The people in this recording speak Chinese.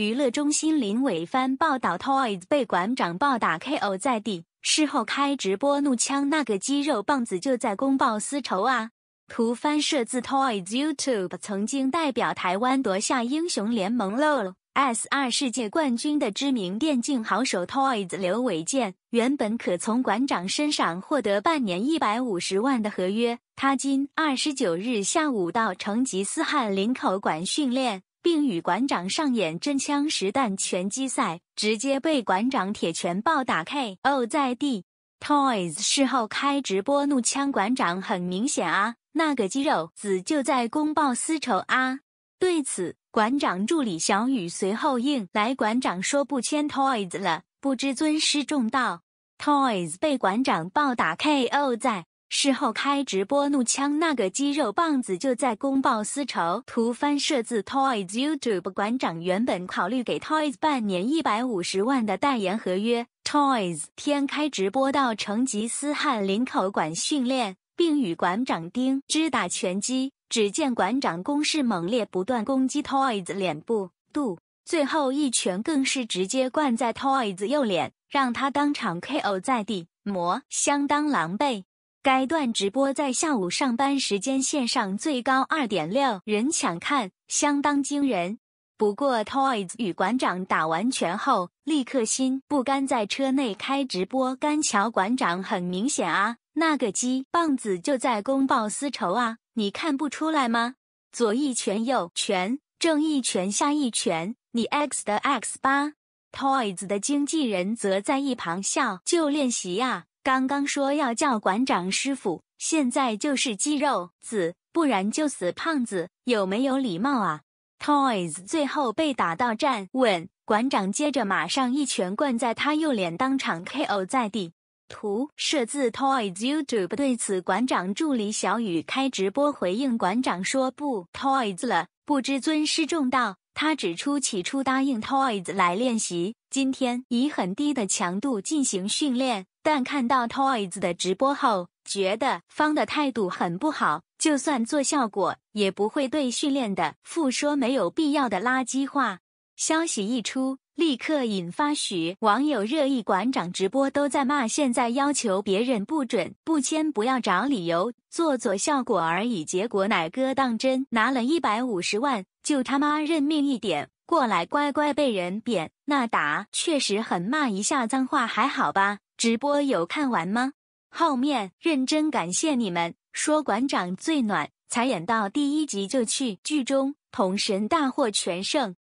娱乐中心林伟帆报道，Toys 被馆长暴打 KO 在地，事后开直播怒呛那个肌肉棒子就在公报私仇啊！图翻摄自 Toys YouTube，曾经代表台湾夺下英雄联盟 LOL S 二世界冠军的知名电竞好手 Toys 刘伟健，原本可从馆长身上获得半年一百五十万的合约，他今二十九日下午到成吉思汗林口馆训练。并与馆长上演真枪实弹拳击赛，直接被馆长铁拳暴打 KO 在地。Toys 事后开直播怒呛馆长，很明显啊，那个肌肉子就在公报私仇啊。对此，馆长助理小雨随后应来，馆长说不签 Toys 了，不知尊师重道。Toys 被馆长暴打 KO 在。事后开直播怒呛那个肌肉棒子就在公报私仇，图翻摄自 Toys YouTube 馆长原本考虑给 Toys 半年一百五十万的代言合约，Toys 天开直播到成吉思汗林口馆训练，并与馆长丁之打拳击，只见馆长攻势猛烈，不断攻击 Toys 脸部、肚，最后一拳更是直接灌在 Toys 右脸，让他当场 KO 在地，模相当狼狈。该段直播在下午上班时间线上最高二点六人抢看，相当惊人。不过，Toys 与馆长打完拳后，立刻心不甘在车内开直播干瞧馆长。很明显啊，那个鸡棒子就在公报私仇啊，你看不出来吗？左一拳，右拳，正一拳，下一拳，你 X 的 X 吧。Toys 的经纪人则在一旁笑，就练习呀。刚刚说要叫馆长师傅，现在就是肌肉子，不然就死胖子，有没有礼貌啊？Toys 最后被打到站稳，馆长接着马上一拳灌在他右脸，当场 KO 在地。图摄自 Toys YouTube。对此，馆长助理小雨开直播回应馆长说不 Toys 了，不知尊师重道。他指出，起初答应 Toys 来练习，今天以很低的强度进行训练。但看到 Toys 的直播后，觉得方的态度很不好，就算做效果，也不会对训练的复说没有必要的垃圾话。消息一出，立刻引发许网友热议，馆长直播都在骂，现在要求别人不准不签，不要找理由，做做效果而已。结果奶哥当真拿了一百五十万，就他妈认命一点，过来乖乖被人扁。那打确实很骂一下脏话，还好吧？直播有看完吗？后面认真感谢你们，说馆长最暖，才演到第一集就去剧中，童神大获全胜。